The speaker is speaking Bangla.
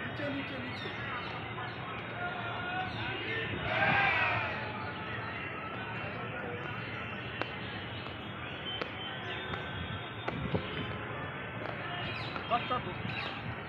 নিচে নিচে নিচে スター